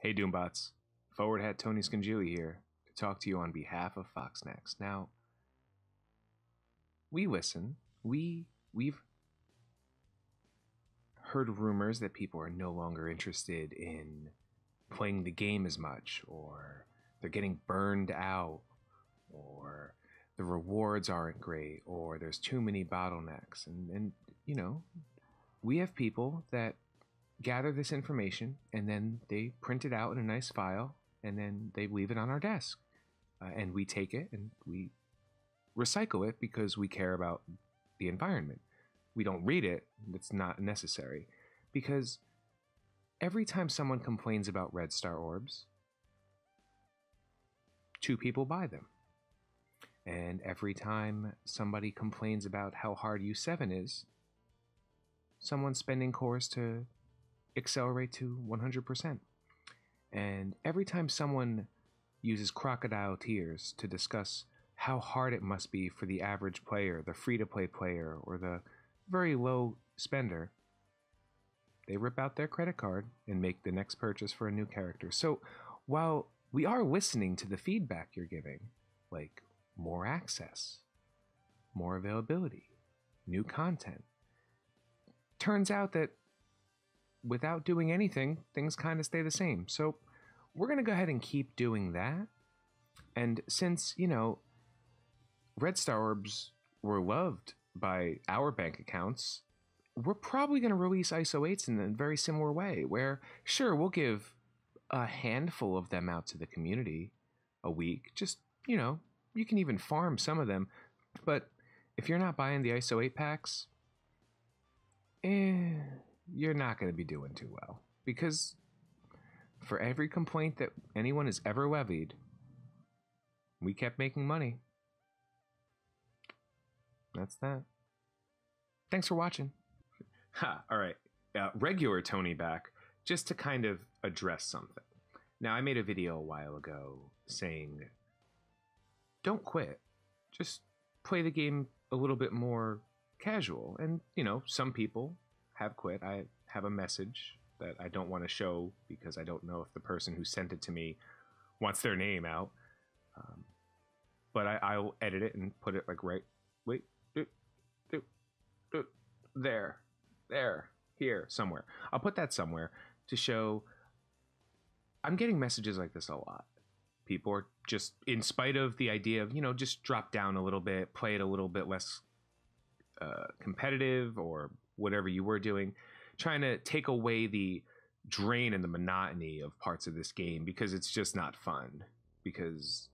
Hey Doombots, Forward Hat Tony Scungili here to talk to you on behalf of Fox Next. Now, we listen. We we've heard rumors that people are no longer interested in playing the game as much, or they're getting burned out, or the rewards aren't great, or there's too many bottlenecks. And, and you know, we have people that gather this information and then they print it out in a nice file and then they leave it on our desk. Uh, and we take it and we recycle it because we care about the environment. We don't read it, it's not necessary. Because every time someone complains about red star orbs, two people buy them. And every time somebody complains about how hard U7 is, someone's spending cores to accelerate to 100%. And every time someone uses crocodile tears to discuss how hard it must be for the average player, the free to play player, or the very low spender, they rip out their credit card and make the next purchase for a new character. So while we are listening to the feedback you're giving, like more access, more availability, new content, turns out that without doing anything, things kind of stay the same. So we're going to go ahead and keep doing that. And since, you know, Red Star Orbs were loved by our bank accounts, we're probably going to release ISO 8s in a very similar way, where, sure, we'll give a handful of them out to the community a week. Just, you know, you can even farm some of them. But if you're not buying the ISO 8 packs, eh, you're not going to be doing too well. Because for every complaint that anyone has ever levied, we kept making money. That's that. Thanks for watching. Ha, all right. Uh, regular Tony back, just to kind of address something. Now, I made a video a while ago saying, don't quit. Just play the game a little bit more casual. And, you know, some people have quit. I have a message that I don't want to show because I don't know if the person who sent it to me wants their name out. Um, but I, will edit it and put it like right, wait, do, do, do, there, there, here, somewhere. I'll put that somewhere to show. I'm getting messages like this a lot. People are just, in spite of the idea of, you know, just drop down a little bit, play it a little bit less uh, competitive or whatever you were doing, trying to take away the drain and the monotony of parts of this game because it's just not fun. Because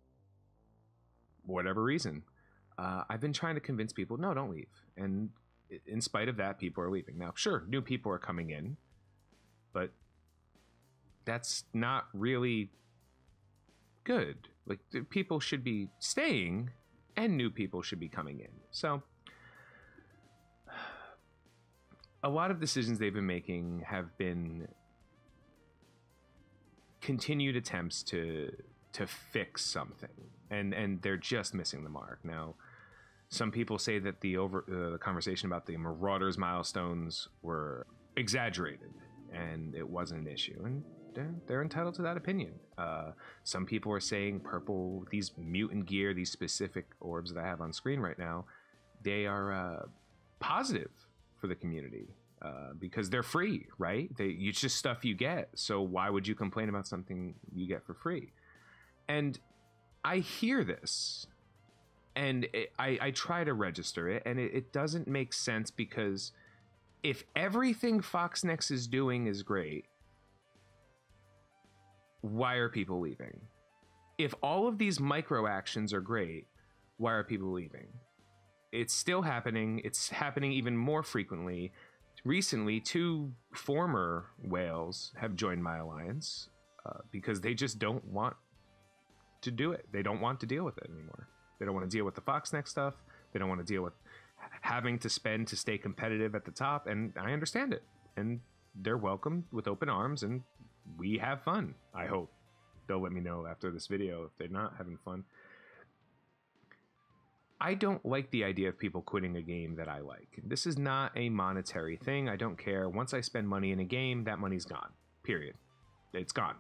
whatever reason, uh, I've been trying to convince people, no, don't leave. And in spite of that, people are leaving. Now, sure, new people are coming in, but that's not really good. Like people should be staying, and new people should be coming in. So a lot of decisions they've been making have been continued attempts to to fix something, and and they're just missing the mark. Now, some people say that the over uh, the conversation about the Marauders milestones were exaggerated, and it wasn't an issue, and they're, they're entitled to that opinion. Uh, some people are saying purple, these mutant gear, these specific orbs that I have on screen right now, they are uh, positive for the community uh, because they're free, right? They, it's just stuff you get. So why would you complain about something you get for free? And I hear this, and it, I, I, try to register it, and it, it doesn't make sense because if everything FoxNext is doing is great, why are people leaving? If all of these micro actions are great, why are people leaving? It's still happening. It's happening even more frequently. Recently, two former whales have joined my alliance uh, because they just don't want to do it. They don't want to deal with it anymore. They don't want to deal with the FoxNext stuff. They don't want to deal with having to spend to stay competitive at the top. And I understand it. And they're welcome with open arms, and we have fun. I hope they'll let me know after this video if they're not having fun. I don't like the idea of people quitting a game that I like. This is not a monetary thing. I don't care. Once I spend money in a game, that money's gone. Period. It's gone.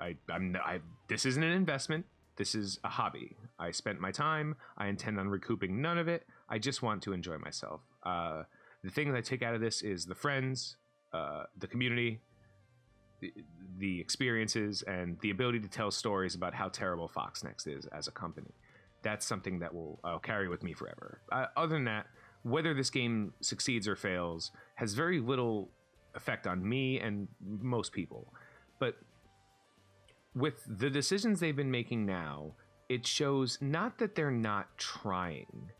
I, I'm I this isn't an investment. This is a hobby. I spent my time. I intend on recouping none of it. I just want to enjoy myself. Uh, the thing that I take out of this is the friends, uh, the community, the, the experiences, and the ability to tell stories about how terrible Fox Next is as a company. That's something that will I'll carry with me forever. Uh, other than that, whether this game succeeds or fails has very little effect on me and most people. But with the decisions they've been making now, it shows not that they're not trying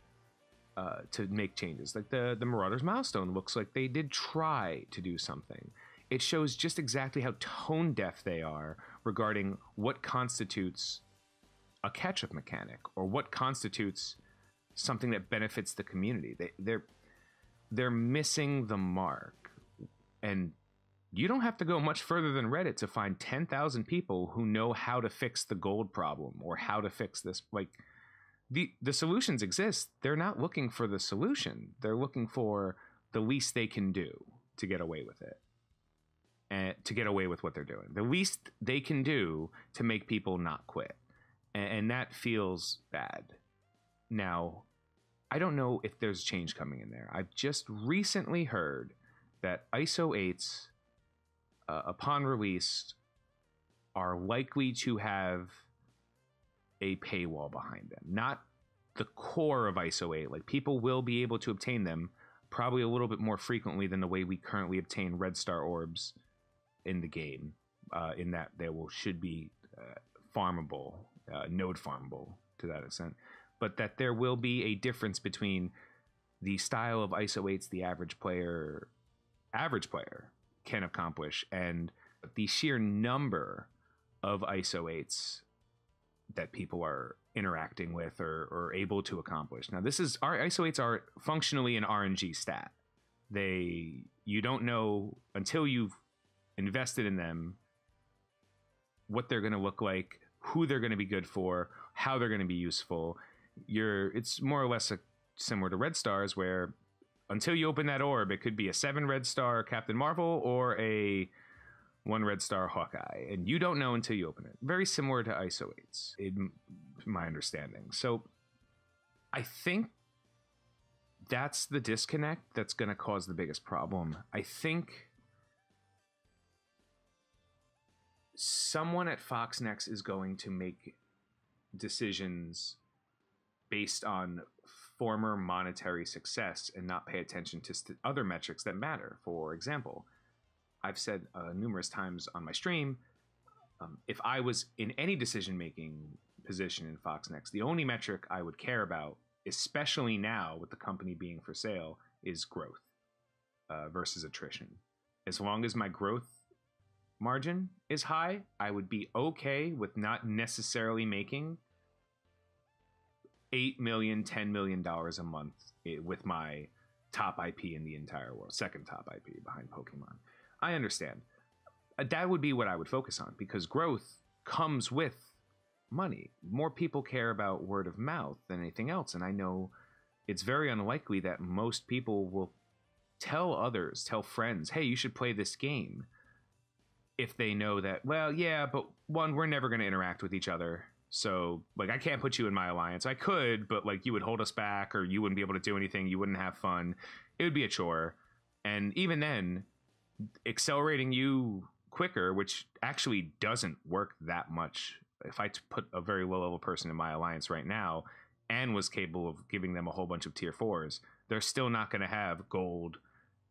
uh, to make changes. Like the the Marauders milestone looks like they did try to do something. It shows just exactly how tone deaf they are regarding what constitutes a catch-up mechanic or what constitutes something that benefits the community. They they're they're missing the mark. And you don't have to go much further than Reddit to find 10,000 people who know how to fix the gold problem or how to fix this like the the solutions exist. They're not looking for the solution. They're looking for the least they can do to get away with it. And to get away with what they're doing. The least they can do to make people not quit. And, that feels bad. Now, I don't know if there's change coming in there. I've just recently heard that ISO 8s, uh, upon release, are likely to have a paywall behind them. Not the core of ISO 8. Like people will be able to obtain them probably a little bit more frequently than the way we currently obtain red star orbs in the game. Uh, in that they will should be uh, farmable, uh, node farmable to that extent but that there will be a difference between the style of ISO 8s the average player average player can accomplish and the sheer number of ISO 8s that people are interacting with or, or able to accomplish. Now, this is our ISO 8s are functionally an RNG stat. They you don't know until you've invested in them what they're going to look like, who they're going to be good for, how they're going to be useful, you're it's more or less a, similar to red stars where until you open that orb it could be a seven red star captain marvel or a one red star hawkeye and you don't know until you open it. Very similar to iso 8s in my understanding. So i think that's the disconnect that's going to cause the biggest problem. I think someone at fox next is going to make decisions based on former monetary success and not pay attention to st- other metrics that matter. For example, I've said uh, numerous times on my stream, um, if I was in any decision making position in Fox Next, the only metric I would care about, especially now with the company being for sale, is growth uh, versus attrition. As long as my growth margin is high, I would be okay with not necessarily making eight million, ten million dollars a month with my top IP in the entire world, second top IP behind Pokemon. I understand. Uh, that would be what I would focus on because growth comes with money. More people care about word of mouth than anything else, and I know it's very unlikely that most people will tell others, tell friends, "Hey, you should play this game." If they know that, well, yeah, but one, we're never going to interact with each other so like I can't put you in my alliance. I could, but like you would hold us back or you wouldn't be able to do anything. You wouldn't have fun. It would be a chore. And even then, accelerating you quicker, which actually doesn't work that much. If I put a very low level person in my alliance right now and was capable of giving them a whole bunch of tier fours, they're still not going to have gold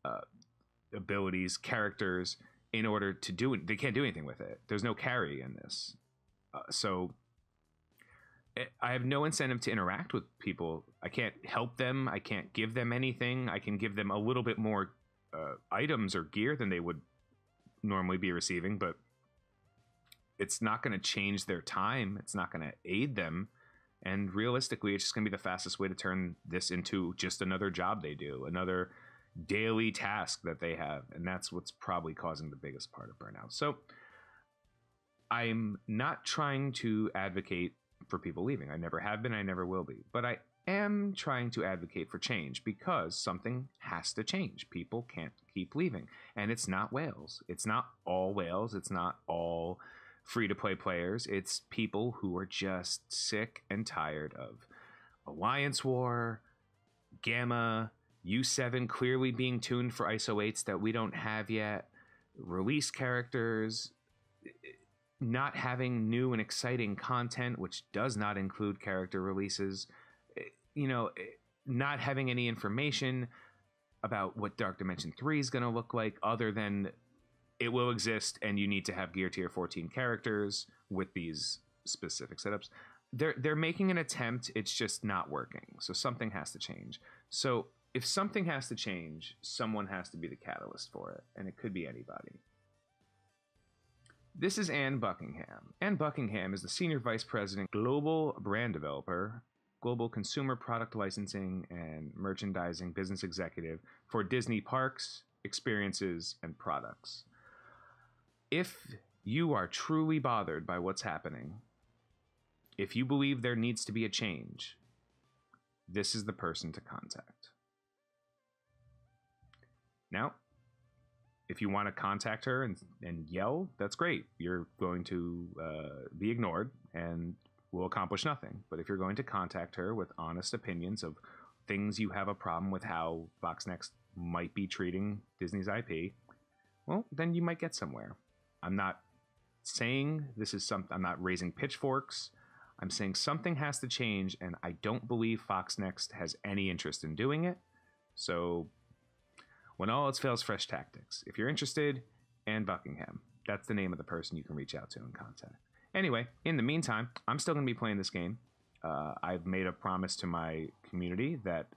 uh, abilities, characters in order to do it. They can't do anything with it. There's no carry in this. Uh, so I have no incentive to interact with people. I can't help them. I can't give them anything. I can give them a little bit more uh, items or gear than they would normally be receiving, but it's not going to change their time. It's not going to aid them. And realistically, it's just going to be the fastest way to turn this into just another job they do, another daily task that they have. And that's what's probably causing the biggest part of burnout. So I'm not trying to advocate for people leaving. I never have been, I never will be. But I am trying to advocate for change because something has to change. People can't keep leaving. And it's not whales. It's not all whales. It's not all free to play players. It's people who are just sick and tired of Alliance War, Gamma, U7 clearly being tuned for ISO 8s that we don't have yet, release characters, not having new and exciting content, which does not include character releases, you know, not having any information about what Dark Dimension 3 is going to look like other than it will exist and you need to have gear tier 14 characters with these specific setups. They're they're making an attempt, it's just not working. So something has to change. So if something has to change, someone has to be the catalyst for it, and it could be anybody. This is Anne Buckingham. Anne Buckingham is the Senior Vice President, Global Brand Developer, Global Consumer Product Licensing and Merchandising Business Executive for Disney Parks, Experiences, and Products. If you are truly bothered by what's happening, if you believe there needs to be a change, this is the person to contact. Now, if you want to contact her and, and yell, that's great. You're going to uh, be ignored and will accomplish nothing. But if you're going to contact her with honest opinions of things you have a problem with how Fox Next might be treating Disney's IP, well, then you might get somewhere. I'm not saying this is something, I'm not raising pitchforks. I'm saying something has to change, and I don't believe Fox Next has any interest in doing it. So when all else fails, fresh tactics. If you're interested, Anne Buckingham. That's the name of the person you can reach out to and contact. Anyway, in the meantime, I'm still going to be playing this game. Uh, I've made a promise to my community that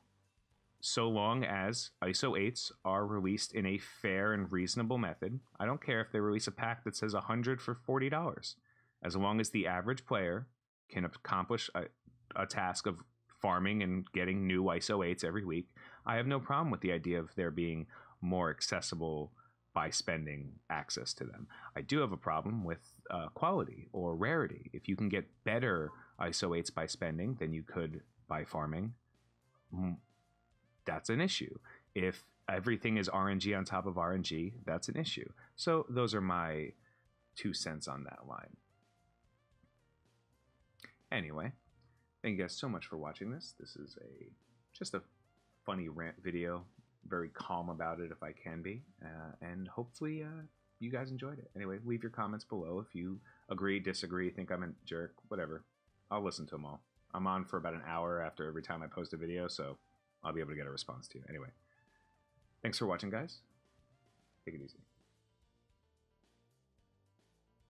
so long as ISO 8s are released in a fair and reasonable method, I don't care if they release a pack that says 100 for $40. As long as the average player can accomplish a, a task of farming and getting new ISO 8s every week, I have no problem with the idea of there being more accessible by spending access to them. I do have a problem with uh, quality or rarity. If you can get better ISO 8s by spending than you could by farming, that's an issue. If everything is RNG on top of RNG, that's an issue. So those are my two cents on that line. Anyway, thank you guys so much for watching this. This is a just a funny rant video. Very calm about it if I can be. Uh, and hopefully uh, you guys enjoyed it. Anyway, leave your comments below if you agree, disagree, think I'm a jerk, whatever. I'll listen to them all. I'm on for about an hour after every time I post a video, so I'll be able to get a response to you. Anyway, thanks for watching, guys. Take it easy.